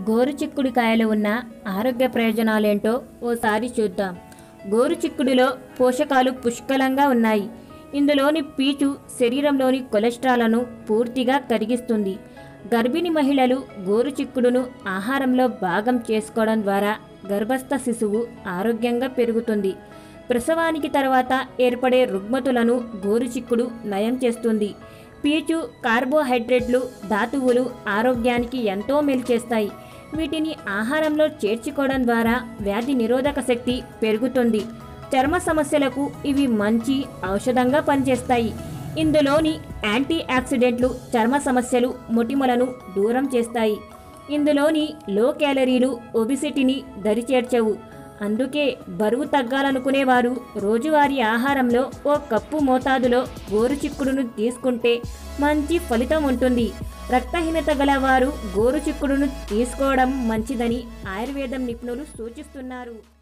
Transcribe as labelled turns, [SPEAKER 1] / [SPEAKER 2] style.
[SPEAKER 1] గోరుచిక్కుడుకాయలు ఉన్న ఆరోగ్య ప్రయోజనాలేంటో ఓసారి చూద్దాం. గోరుచిక్కుడిలో పోషకాలు పుష్కలంగా ఉన్నాయి. ఇందులోని పీచు శరీరంలోని కొలెస్ట్రాల్ను పూర్తిగా కరిగిస్తుంది. గర్భిణి మహిళలు గోరుచిక్కుడును ఆహారంలో భాగం చేసుకోవడం ద్వారా గర్భస్థ శిశువు ఆరోగ్యంగా పెరుగుతుంది. ప్రసవానికి తర్వాత ఏర్పడే రుగ్మతులను గోరుచిక్కుడు నయం చేస్తుంది. పీచు కార్బోహైడ్రేట్లు ధాతువులు ఆరోగ్యానికి ఎంతో మేలు చేస్తాయి. వీటిని ఆహారంలో చేర్చుకోవడం ద్వారా వ్యాధి నిరోధక శక్తి పెరుగుతుంది. చర్మ సమస్యలకు ఇవి మంచి ఔషధంగా పనిచేస్తాయి. ఇందులోని యాంటీ ఆక్సిడెంట్లు చర్మ సమస్యలు మొటిమలను దూరం చేస్తాయి. ఇందులోని లో క్యాలరీలు ఒబిసిటీని దరిచేర్చవు. అందుకే బరువు తగ్గాలనుకునేవారు రోజువారీ ఆహారంలో ఓ కప్పు మోతాదులో గోరుచిక్కుడును తీసుకుంటే మంచి ఫలితం ఉంటుంది. రక్తహీనత గలవారు గోరుచిక్కుడును తీసుకోవడం మంచిదని ఆయుర్వేదం నిపుణులు సూచిస్తున్నారు.